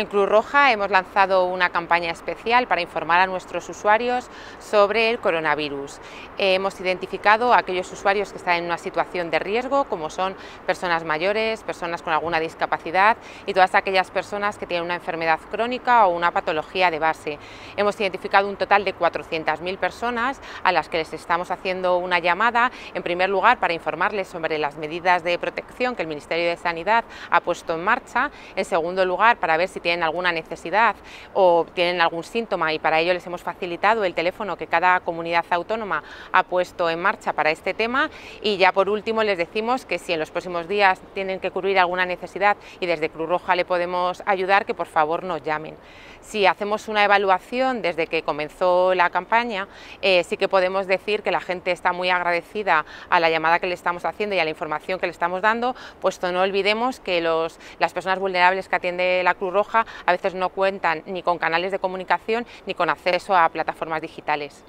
En Cruz Roja hemos lanzado una campaña especial para informar a nuestros usuarios sobre el coronavirus. Hemos identificado a aquellos usuarios que están en una situación de riesgo, como son personas mayores, personas con alguna discapacidad y todas aquellas personas que tienen una enfermedad crónica o una patología de base. Hemos identificado un total de 400.000 personas a las que les estamos haciendo una llamada, en primer lugar para informarles sobre las medidas de protección que el Ministerio de Sanidad ha puesto en marcha, en segundo lugar para ver si tienen tienen alguna necesidad o tienen algún síntoma y para ello les hemos facilitado el teléfono que cada comunidad autónoma ha puesto en marcha para este tema y ya por último les decimos que si en los próximos días tienen que cubrir alguna necesidad y desde Cruz Roja le podemos ayudar, que por favor nos llamen. Si hacemos una evaluación desde que comenzó la campaña, eh, sí que podemos decir que la gente está muy agradecida a la llamada que le estamos haciendo y a la información que le estamos dando, puesto no olvidemos que los, las personas vulnerables que atiende la Cruz Roja a veces no cuentan ni con canales de comunicación ni con acceso a plataformas digitales.